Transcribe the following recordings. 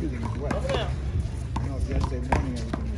Tuesday was wet. You know, yesterday morning everything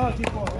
Não, tipo...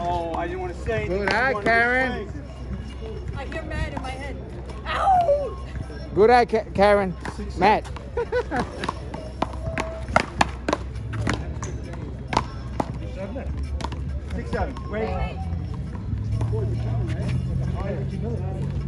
Oh, I didn't want to say anything. Good I eye, Karen. I hear mad in my head. Ow! Good eye, Ka- Karen. Matt. Six, seven. Wait. Seven up.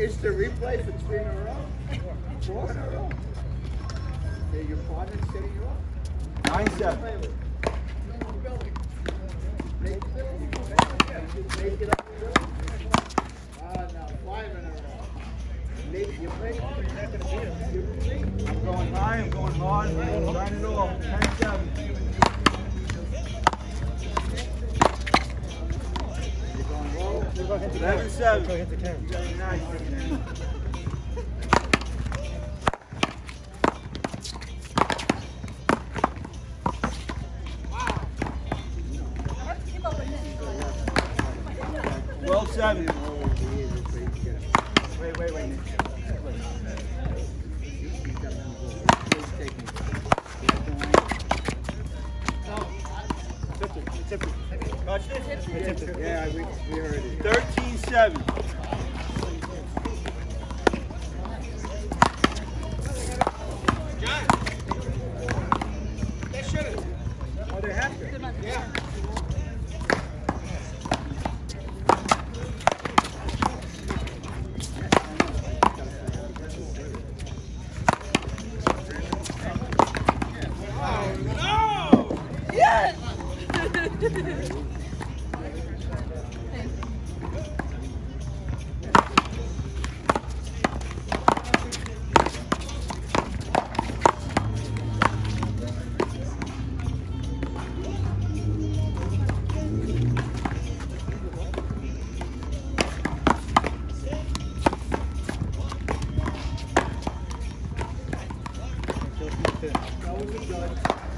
Is the replay for three in a row? Four in a row? Yeah, your partner's setting you up. Nine, seven. Make it up. Ah, no, five in a row. Make your break. I'm going high, I'm going hard, I'm going nine and all. Ten, seven. Eleven, seven. You got a nine. Keep up with this. Twelve, seven. Wait, wait, wait. Touch it? Yeah, we, we heard it. 13-7. Point